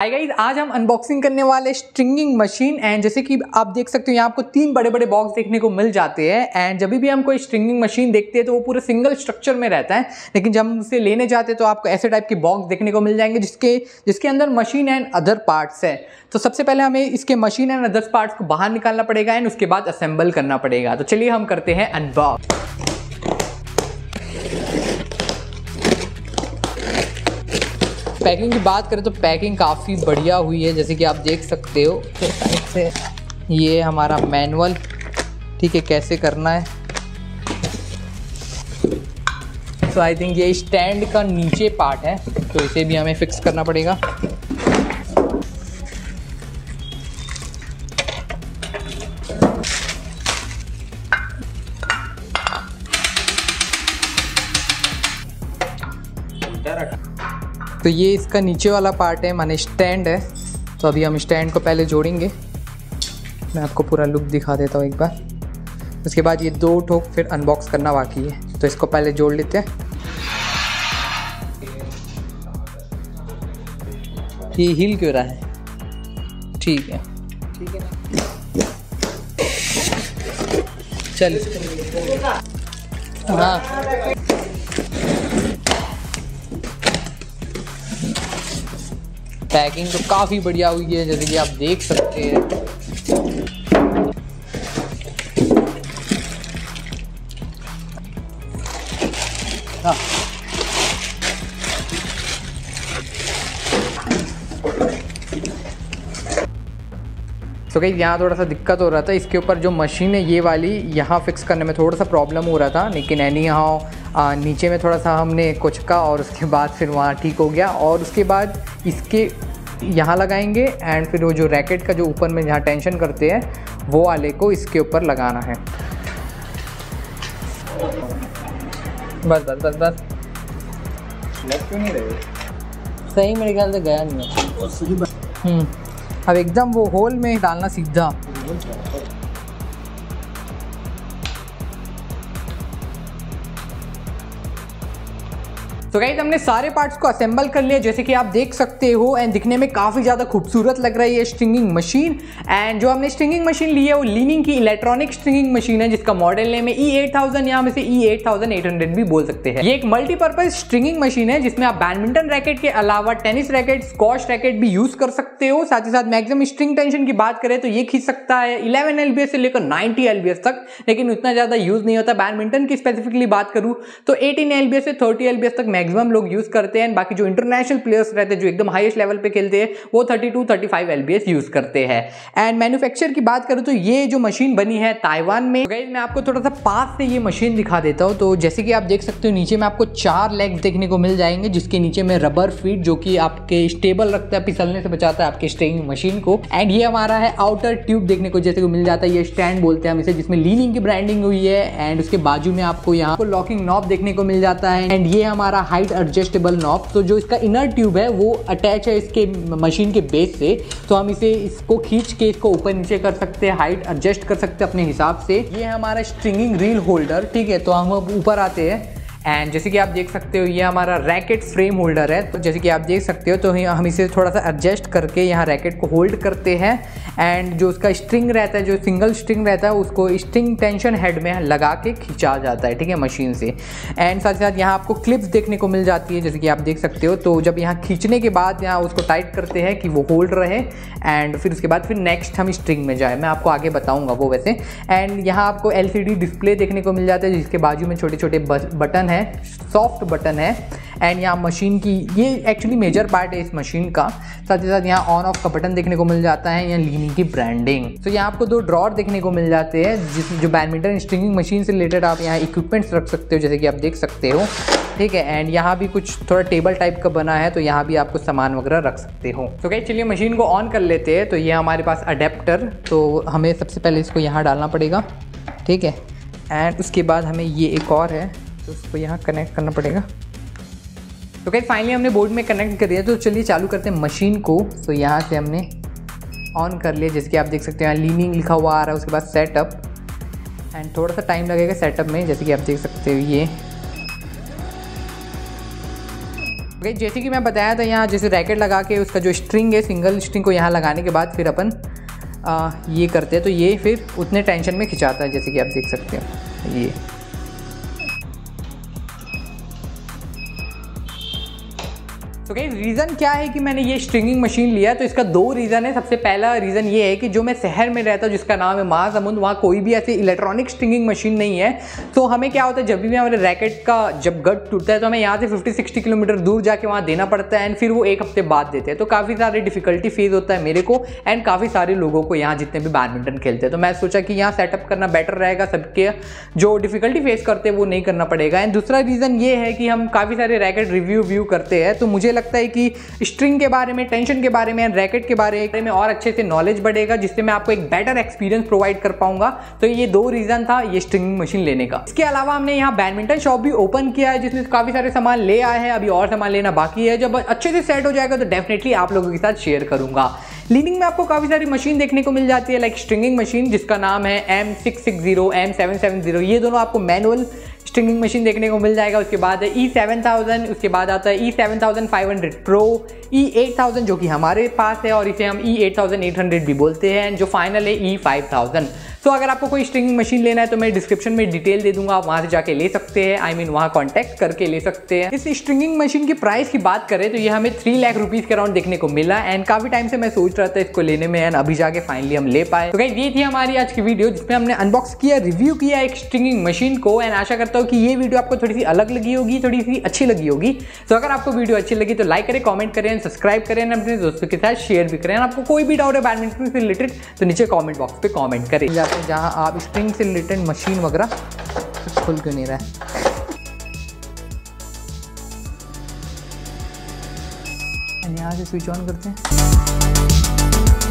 Hi guys आज हम unboxing करने वाले स्ट्रिंगिंग मशीन एंड जैसे कि आप देख सकते हो, यहाँ आपको तीन बड़े बड़े बॉक्स देखने को मिल जाते हैं एंड जब भी हम कोई स्ट्रिंगिंग मशीन देखते हैं तो वो पूरे सिंगल स्ट्रक्चर में रहता है। लेकिन जब हम उसे लेने जाते हैं तो आपको ऐसे टाइप के बॉक्स देखने को मिल जाएँगे जिसके जिसके अंदर मशीन एंड अदर पार्ट्स है। तो सबसे पहले हमें इसके मशीन एंड अदर पार्ट्स को बाहर निकालना पड़ेगा एंड उसके बाद असेंबल करना पड़ेगा। तो चलिए हम करते हैं अनबॉक्स पैकिंग की बात करें तो पैकिंग काफ़ी बढ़िया हुई है, जैसे कि आप देख सकते हो। साइड से ये हमारा मैनुअल ठीक है, कैसे करना है। तो आई थिंक ये स्टैंड का नीचे पार्ट है तो इसे भी हमें फिक्स करना पड़ेगा। तो ये इसका नीचे वाला पार्ट है, माने स्टैंड है। तो अभी हम स्टैंड को पहले जोड़ेंगे। मैं आपको पूरा लुक दिखा देता हूँ एक बार। उसके बाद ये दो ठोक फिर अनबॉक्स करना बाकी है। तो इसको पहले जोड़ लेते हैं। ये हिल क्यों रहा है ठीक है? ठीक है। चल। हाँ। पैकिंग तो काफ़ी बढ़िया हुई है, जैसे कि आप देख सकते हैं। हाँ। तो कहीं यहाँ थोड़ा सा दिक्कत हो रहा था, इसके ऊपर जो मशीन है, ये वाली, यहाँ फिक्स करने में थोड़ा सा प्रॉब्लम हो रहा था, लेकिन एनी यहाँ नीचे में थोड़ा सा हमने कुचका और उसके बाद फिर वहाँ ठीक हो गया, और उसके बाद इसके यहाँ लगाएँगे एंड फिर वो जो रैकेट का जो ऊपर में जहाँ टेंशन करते हैं वो वाले को इसके ऊपर लगाना है। बस बस बस बस। क्यों नहीं रहे? सही मेरे ख्याल से गया नहीं है। हम्म, अब एकदम वो होल में डालना सीधा। तो गाइज़ हमने सारे पार्ट्स को असेंबल कर लिया, जैसे कि आप देख सकते हो एंड दिखने में काफ़ी ज़्यादा खूबसूरत लग रही है स्ट्रिंगिंग मशीन एंड जो हमने स्ट्रिंगिंग मशीन ली है, वो लीनिंग की इलेक्ट्रॉनिक स्ट्रिंगिंग मशीन है, जिसका मॉडल नेम है ई एट थाउज़ेंड या हम इसे E eight thousand eight hundred भी बोल सकते हैं. ये एक मल्टीपर्पज स्ट्रिंगिंग मशीन है, जिसमें आप बैडमिंटन रैकेट के अलावा टेनिस रैकेट स्कॉश रैकेट भी यूज़ कर सकते हो. साथ ही साथ मैक्सिमम स्ट्रिंग टेंशन की बात करें तो ये खींच सकता है इलेवन एल से लेकर नाइनटी एल तक. लेकिन उतना ज़्यादा यूज़ नहीं होता. बैडमिंटन की स्पेसिफिकली बात करूँ तो एटीन एल से थर्टी एल तक मैक्सिमम लोग यूज़ करते हैं बाकी जो इंटरनेशनल प्लेयर्स रहते हैं, जो एकदम हाईएस्ट लेवल पे खेलते हैं, वो 32 35 एलबीएस यूज़ करते हैं। एंड मैन्युफैक्चर की बात करूँ तो ये जो मशीन बनी है ताइवान में तो मैं आपको थोड़ा सा पास से ये मशीन दिखा देता हूँ। तो जैसे कि आप देख सकते हो, नीचे में आपको चार लेग देखने को मिल जाएँगे, जिसके नीचे में रबर फीट जो कि आपके स्टेबल रखता है फिसलने से बचाता है आपके स्ट्रिंग मशीन को। एंड ये हमारा है आउटर ट्यूब देखने को, जैसे को मिल जाता है, ये स्टैंड बोलते हैं हम इसे, जिसमें लीनिंग की ब्रांडिंग हुई है। एंड उसके बाजू में आपको यहाँ को लॉकिंग नॉब देखने को मिल जाता है। एंड ये हमारा हाइट एडजस्टेबल नॉब तो जो इसका इनर ट्यूब है, वो अटैच है इसके मशीन के बेस से तो हम इसे इसको खींच के इसको ऊपर नीचे कर सकते हैं हाइट एडजस्ट कर सकते हैं अपने हिसाब से। ये हमारा स्ट्रिंगिंग रील होल्डर ठीक है? तो हम अब ऊपर आते हैं। एंड जैसे कि आप देख सकते हो, ये हमारा रैकेट फ्रेम होल्डर है। तो जैसे कि आप देख सकते हो तो हम इसे थोड़ा सा एडजस्ट करके यहाँ रैकेट को होल्ड करते हैं। एंड जो उसका स्ट्रिंग रहता है, जो सिंगल स्ट्रिंग रहता है, उसको स्ट्रिंग टेंशन हेड में लगा के खींचा जाता है, ठीक है मशीन से। एंड साथ ही साथ यहाँ आपको क्लिप्स देखने को मिल जाती है, जैसे कि आप देख सकते हो। तो जब यहाँ खींचने के बाद यहाँ उसको टाइट करते हैं कि वो होल्ड रहे। एंड फिर उसके बाद फिर नेक्स्ट हम स्ट्रिंग में जाए। मैं आपको आगे बताऊँगा वो वैसे। एंड यहाँ आपको एलसीडी डिस्प्ले देखने को मिल जाता है, जिसके बाजू में छोटे छोटे बटन है। है सॉफ्ट बटन है एंड यहाँ मशीन की, ये एक्चुअली मेजर पार्ट है इस मशीन का। साथ ही साथ यहाँ ऑन ऑफ़ का बटन देखने को मिल जाता है, यहाँ लीनिंग की ब्रांडिंग तो यहाँ आपको दो ड्रॉर देखने को मिल जाते हैं, जिस, जो बैडमिंटन स्ट्रिंगिंग मशीन से रिलेटेड आप यहाँ इक्विपमेंट्स रख सकते हो, जैसे कि आप देख सकते हो। ठीक है एंड यहाँ भी कुछ थोड़ा टेबल टाइप का बना है तो यहाँ भी आपको सामान वगैरह रख सकते हो। तो कहीं चलिए मशीन को ऑन कर लेते हैं तो ये हमारे पास अडेप्टर तो हमें सबसे पहले इसको यहाँ डालना पड़ेगा। ठीक है एंड उसके बाद हमें ये एक और है। तो उसको यहाँ कनेक्ट करना पड़ेगा। तो कहीं फाइनली हमने बोर्ड में कनेक्ट कर दिया तो चलिए चालू करते हैं मशीन को। तो यहाँ से हमने ऑन कर लिया जैसे कि आप देख सकते हैं, यहाँ लीनिंग लिखा हुआ आ रहा है, उसके बाद सेटअप एंड थोड़ा सा टाइम लगेगा सेटअप में, जैसे कि आप देख सकते हो ये। ओके जैसे कि मैं बताया था यहाँ, जैसे रैकेट लगा के उसका जो स्ट्रिंग है सिंगल स्ट्रिंग को यहाँ लगाने के बाद फिर अपन ये करते हैं। तो ये फिर उतने टेंशन में खिंचाता है, जैसे कि आप देख सकते हो, ये। तो कहीं रीज़न क्या है कि मैंने ये स्ट्रिंगिंग मशीन लिया तो इसका दो रीज़न है। सबसे पहला रीज़न ये है कि जो मैं शहर में रहता हूँ, जिसका नाम है महासमुंद, वहाँ कोई भी ऐसी इलेक्ट्रॉनिक स्ट्रिंगिंग मशीन नहीं है। तो हमें क्या होता है, जब भी मैं हमारे रैकेट का जब गट टूटता है तो हमें यहाँ से फिफ्टी सिक्सटी किलोमीटर दूर जाके वहाँ देना पड़ता है एंड फिर वो एक हफ़्ते बाद देते हैं। तो काफ़ी सारे डिफिकल्टी फेस होता है मेरे को एंड काफ़ी सारे लोगों को यहाँ जितने भी बैडमिंटन खेलते हैं। तो मैं सोचा कि यहाँ सेटअप करना बेटर रहेगा, सबके जो डिफिकल्टी फेस करते हैं, वो नहीं करना पड़ेगा। एंड दूसरा रीज़न ये है कि हम काफ़ी सारे रैकेट रिव्यू व्यू करते हैं तो मुझे लगता है कि स्ट्रिंग के बारे में टेंशन के बारे में रैकेट के बारे में और अच्छे से नॉलेज बढ़ेगा, जिससे मैं आपको एक बेटर एक्सपीरियंस प्रोवाइड कर पाऊँगा। तो ये दो रीजन था ये स्ट्रिंग मशीन लेने का। इसके अलावा हमने यहाँ बैडमिंटन शॉप भी ओपन किया है, जिसमें काफ़ी सारे सामान ले आए हैं। अभी और सामान लेना बाकी है। जब अच्छे से सेट हो जाएगा तो डेफिनेटली आप लोगों के साथ शेयर करूँगा। लीनिंग में आपको काफ़ी सारी मशीन देखने को मिल जाती है लाइक स्ट्रिंगिंग मशीन जिसका नाम है M six six zero M seven seven zero ये दोनों आपको मैनुअल स्ट्रिंगिंग मशीन देखने को मिल जाएगा। उसके बाद है ई सेवन थाउज़ेंड उसके बाद आता है E seven thousand five hundred pro E eight thousand जो कि हमारे पास है, और इसे हम E eight thousand eight hundred भी बोलते हैं, जो फाइनल है ई फाइव थाउज़ेंड तो अगर आपको कोई स्ट्रिंगिंग मशीन लेना है तो मैं डिस्क्रिप्शन में डिटेल दे दूँगा, आप वहाँ से जाके ले सकते हैं आई मीन वहाँ कॉन्टैक्ट करके ले सकते हैं। इस स्ट्रिंगिंग मशीन की प्राइस की बात करें तो ये हमें थ्री लाख रुपीज़ के अराउंड देखने को मिला एंड काफ़ी टाइम से मैं सोच रहा था इसको लेने में एंड अभी जाके फाइनली हम ले पाए। तो ये थी हमारी आज की वीडियो जिसमें हमने अनबॉक्स किया रिव्यू किया एक स्ट्रिंगिंग मशीन को एंड आशा करता हूँ कि ये वीडियो आपको थोड़ी सी अलग लगी होगी, थोड़ी सी अच्छी लगी होगी। तो अगर आपको वीडियो अच्छी लगी तो लाइक करें कॉमेंट करें सब्सक्राइब करें अपने दोस्तों के साथ शेयर भी करें। आपको कोई भी डाउट है बैडमिंटन से रिलेटेड तो नीचे कॉमेंट बॉक्स पे कॉमेंट करें। जहाँ आप स्प्रिंग से रिलेटेड मशीन वगैरह खुल क्यों नहीं रहा है। से स्विच ऑन करते हैं।